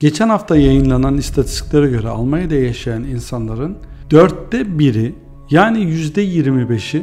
Geçen hafta yayınlanan istatistiklere göre Almanya'da yaşayan insanların dörtte biri yani yüzde 25'i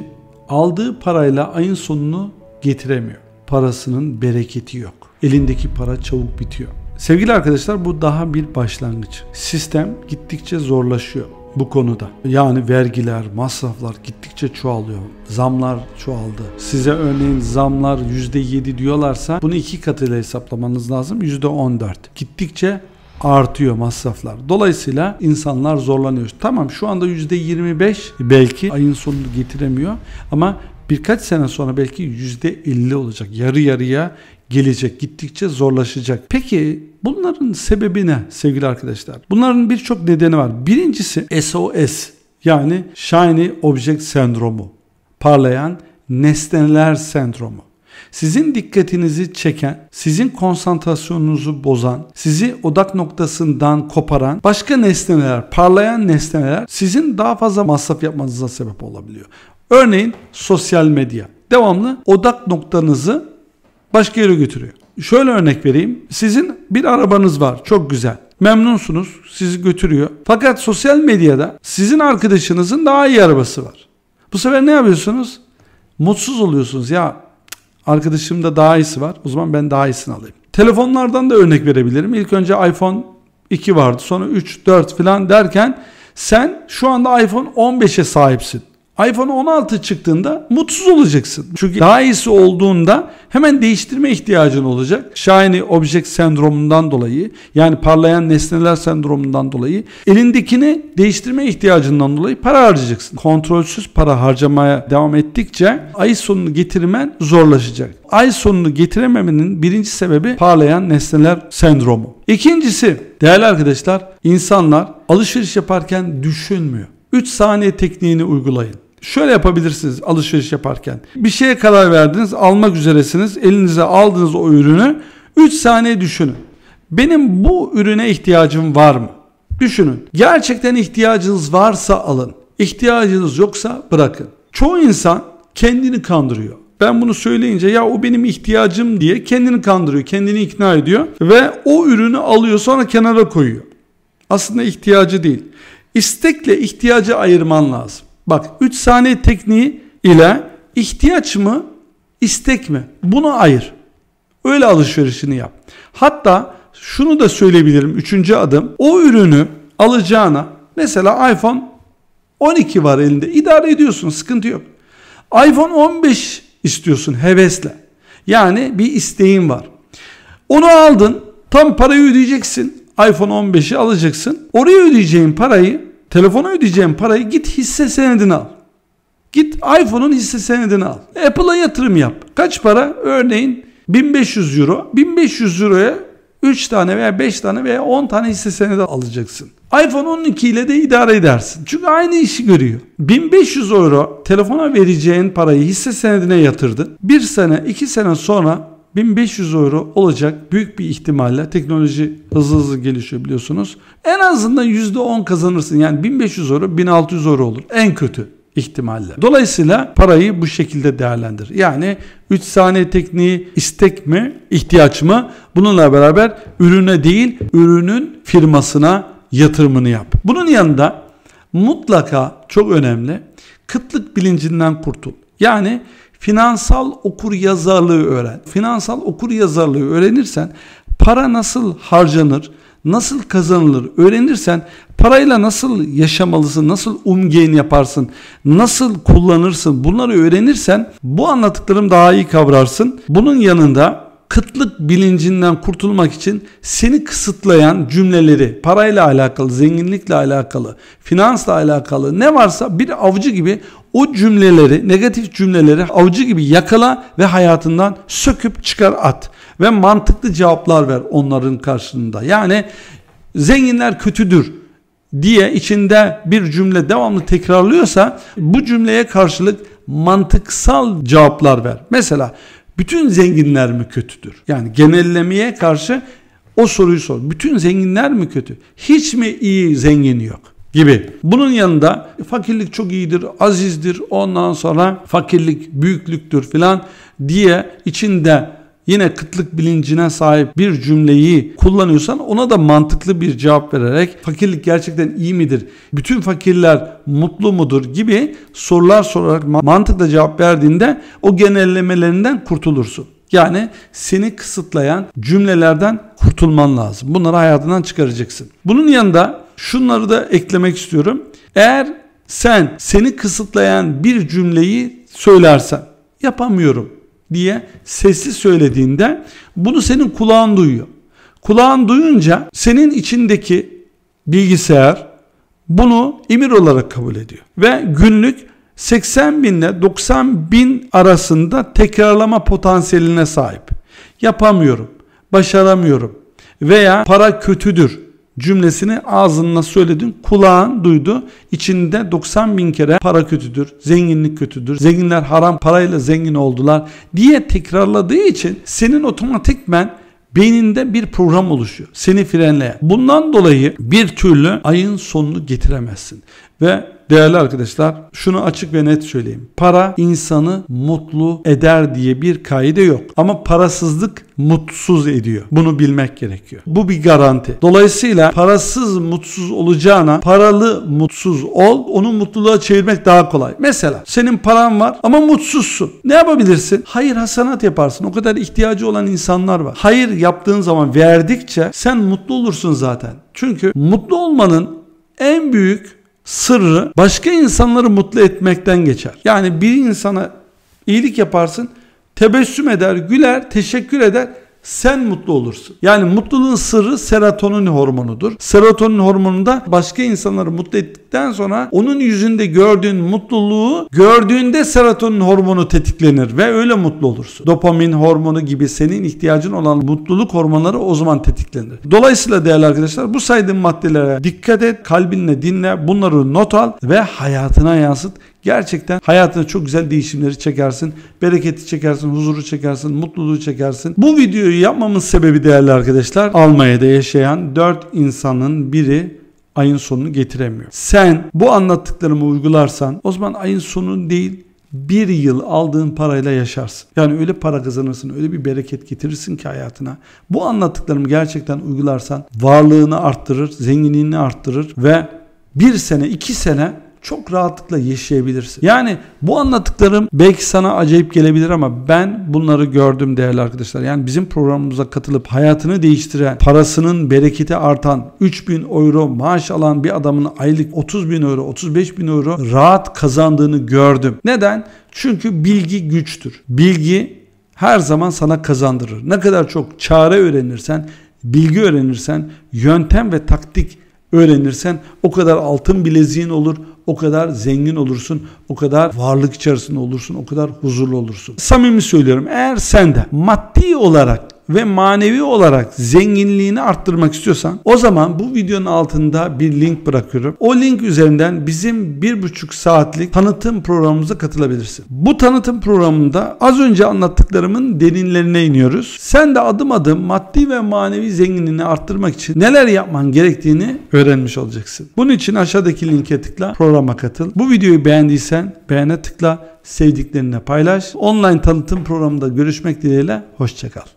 aldığı parayla ayın sonunu getiremiyor. Parasının bereketi yok. Elindeki para çabuk bitiyor. Sevgili arkadaşlar bu daha bir başlangıç. Sistem gittikçe zorlaşıyor bu konuda. Yani vergiler, masraflar gittikçe çoğalıyor. Zamlar çoğaldı. Size örneğin zamlar %7 diyorlarsa bunu iki katıyla hesaplamanız lazım. %14. Gittikçe artıyor masraflar. Dolayısıyla insanlar zorlanıyor. Tamam şu anda %25 belki ayın sonunu getiremiyor ama birkaç sene sonra belki %50 olacak. Yarı yarıya gelecek. Gittikçe zorlaşacak. Peki bunların sebebi ne sevgili arkadaşlar? Bunların birçok nedeni var. Birincisi SOS yani Shiny Object Sendromu. Parlayan nesneler sendromu. Sizin dikkatinizi çeken, sizin konsantrasyonunuzu bozan, sizi odak noktasından koparan başka nesneler, parlayan nesneler sizin daha fazla masraf yapmanıza sebep olabiliyor. Örneğin sosyal medya. Devamlı odak noktanızı başka yere götürüyor. Şöyle örnek vereyim. Sizin bir arabanız var. Çok güzel. Memnunsunuz. Sizi götürüyor. Fakat sosyal medyada sizin arkadaşınızın daha iyi arabası var. Bu sefer ne yapıyorsunuz? Mutsuz oluyorsunuz. Ya arkadaşımda daha iyisi var. O zaman ben daha iyisini alayım. Telefonlardan da örnek verebilirim. İlk önce iPhone 2 vardı. Sonra 3, 4 falan derken sen şu anda iPhone 15'e sahipsin iPhone 16 çıktığında mutsuz olacaksın. Çünkü daha iyisi olduğunda hemen değiştirme ihtiyacın olacak. Shiny Object sendromundan dolayı yani parlayan nesneler sendromundan dolayı elindekini değiştirme ihtiyacından dolayı para harcayacaksın. Kontrolsüz para harcamaya devam ettikçe ay sonunu getirmen zorlaşacak. Ay sonunu getirememenin birinci sebebi parlayan nesneler sendromu. İkincisi değerli arkadaşlar insanlar alışveriş yaparken düşünmüyor. 3 saniye tekniğini uygulayın. Şöyle yapabilirsiniz alışveriş yaparken. Bir şeye karar verdiniz, almak üzeresiniz. Elinize aldığınız o ürünü 3 saniye düşünün. Benim bu ürüne ihtiyacım var mı? Düşünün. Gerçekten ihtiyacınız varsa alın. İhtiyacınız yoksa bırakın. Çoğu insan kendini kandırıyor. Ben bunu söyleyince ya o benim ihtiyacım diye kendini kandırıyor, kendini ikna ediyor ve o ürünü alıyor sonra kenara koyuyor. Aslında ihtiyacı değil. İstekle ihtiyacı ayırman lazım. Bak 3 saniye tekniği ile ihtiyaç mı istek mi? Bunu ayır. Öyle alışverişini yap. Hatta şunu da söyleyebilirim. Üçüncü adım. O ürünü alacağına mesela iPhone 12 var elinde. idare ediyorsun. Sıkıntı yok. iPhone 15 istiyorsun hevesle. Yani bir isteğin var. Onu aldın. Tam parayı ödeyeceksin. iPhone 15'i alacaksın. Oraya ödeyeceğin parayı telefona ödeyeceğin parayı git hisse senedini al. Git iPhone'un hisse senedini al. Apple'a yatırım yap. Kaç para? Örneğin 1500 euro. 1500 euroya 3 tane veya 5 tane veya 10 tane hisse senedi alacaksın. iPhone 12 ile de idare edersin. Çünkü aynı işi görüyor. 1500 euro telefona vereceğin parayı hisse senedine yatırdın. Bir sene, iki sene sonra 1500 euro olacak büyük bir ihtimalle teknoloji hızlı hızlı gelişiyor biliyorsunuz. En azından %10 kazanırsın. Yani 1500 euro 1600 euro olur. En kötü ihtimalle. Dolayısıyla parayı bu şekilde değerlendir. Yani 3 saniye tekniği istek mi, ihtiyaç mı? Bununla beraber ürüne değil, ürünün firmasına yatırımını yap. Bunun yanında mutlaka çok önemli kıtlık bilincinden kurtul. Yani finansal okur yazarlığı öğren. Finansal okur yazarlığı öğrenirsen para nasıl harcanır, nasıl kazanılır öğrenirsen parayla nasıl yaşamalısın, nasıl umgen yaparsın, nasıl kullanırsın bunları öğrenirsen bu anlattıklarım daha iyi kavrarsın. Bunun yanında kıtlık bilincinden kurtulmak için seni kısıtlayan cümleleri parayla alakalı, zenginlikle alakalı, finansla alakalı ne varsa bir avcı gibi o cümleleri, negatif cümleleri avcı gibi yakala ve hayatından söküp çıkar at. Ve mantıklı cevaplar ver onların karşılığında. Yani zenginler kötüdür diye içinde bir cümle devamlı tekrarlıyorsa bu cümleye karşılık mantıksal cevaplar ver. Mesela bütün zenginler mi kötüdür? Yani genellemeye karşı o soruyu sor. Bütün zenginler mi kötü? Hiç mi iyi zengin yok? Gibi. Bunun yanında fakirlik çok iyidir, azizdir, ondan sonra fakirlik büyüklüktür filan diye içinde yine kıtlık bilincine sahip bir cümleyi kullanıyorsan ona da mantıklı bir cevap vererek fakirlik gerçekten iyi midir? Bütün fakirler mutlu mudur gibi sorular sorarak mantıkla cevap verdiğinde o genellemelerinden kurtulursun. Yani seni kısıtlayan cümlelerden kurtulman lazım. Bunları hayatından çıkaracaksın. Bunun yanında şunları da eklemek istiyorum. Eğer sen seni kısıtlayan bir cümleyi söylersen yapamıyorum diye sesli söylediğinde bunu senin kulağın duyuyor. Kulağın duyunca senin içindeki bilgisayar bunu emir olarak kabul ediyor. Ve günlük 80 bin ile 90 bin arasında tekrarlama potansiyeline sahip. Yapamıyorum, başaramıyorum veya para kötüdür cümlesini ağzınla söyledin, kulağın duydu. İçinde 90 bin kere para kötüdür, zenginlik kötüdür, zenginler haram parayla zengin oldular diye tekrarladığı için senin otomatikmen beyninde bir program oluşuyor. Seni frenleyen. Bundan dolayı bir türlü ayın sonunu getiremezsin. Ve Değerli arkadaşlar şunu açık ve net söyleyeyim. Para insanı mutlu eder diye bir kaide yok. Ama parasızlık mutsuz ediyor. Bunu bilmek gerekiyor. Bu bir garanti. Dolayısıyla parasız mutsuz olacağına paralı mutsuz ol. Onu mutluluğa çevirmek daha kolay. Mesela senin paran var ama mutsuzsun. Ne yapabilirsin? Hayır hasanat yaparsın. O kadar ihtiyacı olan insanlar var. Hayır yaptığın zaman verdikçe sen mutlu olursun zaten. Çünkü mutlu olmanın en büyük sırrı başka insanları mutlu etmekten geçer. Yani bir insana iyilik yaparsın, tebessüm eder, güler, teşekkür eder sen mutlu olursun. Yani mutluluğun sırrı serotonin hormonudur. Serotonin hormonunda başka insanları mutlu ettikten sonra onun yüzünde gördüğün mutluluğu gördüğünde serotonin hormonu tetiklenir ve öyle mutlu olursun. Dopamin hormonu gibi senin ihtiyacın olan mutluluk hormonları o zaman tetiklenir. Dolayısıyla değerli arkadaşlar bu saydığım maddelere dikkat et, kalbinle dinle, bunları not al ve hayatına yansıt. Gerçekten hayatına çok güzel değişimleri çekersin. Bereketi çekersin, huzuru çekersin, mutluluğu çekersin. Bu videoyu yapmamın sebebi değerli arkadaşlar Almanya'da yaşayan 4 insanın biri ayın sonunu getiremiyor. Sen bu anlattıklarımı uygularsan o zaman ayın sonu değil bir yıl aldığın parayla yaşarsın. Yani öyle para kazanırsın, öyle bir bereket getirirsin ki hayatına. Bu anlattıklarımı gerçekten uygularsan varlığını arttırır, zenginliğini arttırır ve bir sene, iki sene çok rahatlıkla yaşayabilirsin. Yani bu anlattıklarım belki sana acayip gelebilir ama ben bunları gördüm değerli arkadaşlar. Yani bizim programımıza katılıp hayatını değiştiren, parasının bereketi artan, 3000 euro maaş alan bir adamın aylık 30 bin euro, 35 bin euro rahat kazandığını gördüm. Neden? Çünkü bilgi güçtür. Bilgi her zaman sana kazandırır. Ne kadar çok çare öğrenirsen, bilgi öğrenirsen, yöntem ve taktik öğrenirsen o kadar altın bileziğin olur, o kadar zengin olursun, o kadar varlık içerisinde olursun, o kadar huzurlu olursun. Samimi söylüyorum eğer sen de maddi olarak ve manevi olarak zenginliğini arttırmak istiyorsan o zaman bu videonun altında bir link bırakıyorum. O link üzerinden bizim bir buçuk saatlik tanıtım programımıza katılabilirsin. Bu tanıtım programında az önce anlattıklarımın derinlerine iniyoruz. Sen de adım adım maddi ve manevi zenginliğini arttırmak için neler yapman gerektiğini öğrenmiş olacaksın. Bunun için aşağıdaki linke tıkla programa katıl. Bu videoyu beğendiysen beğene tıkla sevdiklerine paylaş. Online tanıtım programında görüşmek dileğiyle hoşçakal.